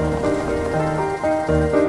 Música